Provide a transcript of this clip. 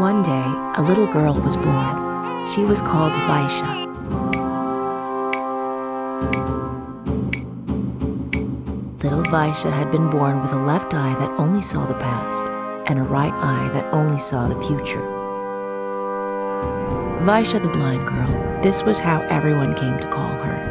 One day, a little girl was born. She was called Vaysha. Little Vaysha had been born with a left eye that only saw the past and a right eye that only saw the future. Vaysha the blind girl, this was how everyone came to call her.